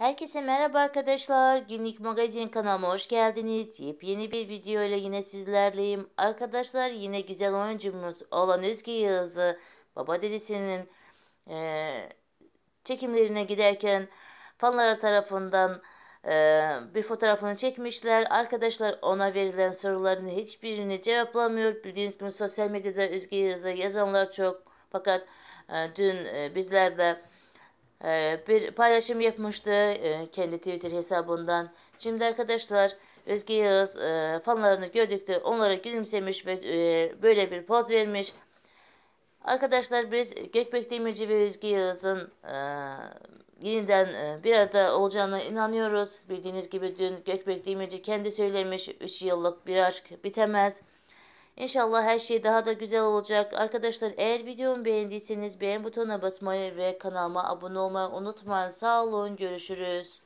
Herkese merhaba arkadaşlar. Günlük magazin kanalıma hoş geldiniz. Yepyeni bir video ile yine sizlerleyim. Arkadaşlar yine güzel oyuncumuz olan Özge Yağız'ı Baba dizisinin eee, çekimlerine giderken fanlar tarafından eee, bir fotoğrafını çekmişler. Arkadaşlar ona verilen soruların hiçbirini cevaplamıyor. Bildiğiniz gibi sosyal medyada Özge Yağız'a yazanlar çok. Fakat eee, dün eee, bizler de ee, bir paylaşım yapmıştı e, kendi Twitter hesabından. Şimdi arkadaşlar Özge Yağız e, fanlarını gördükte onlara gülümsemiş ve e, böyle bir poz vermiş. Arkadaşlar biz Gökbek Demirci ve Özge Yağız'ın yeniden bir arada olacağına inanıyoruz. Bildiğiniz gibi dün Gökbek Demirci kendi söylemiş 3 yıllık bir aşk bitemez. İnşallah her şey daha da güzel olacak. Arkadaşlar eğer videomu beğendiyseniz beğen butonuna basmayı ve kanalıma abone olmayı unutmayın. Sağ olun görüşürüz.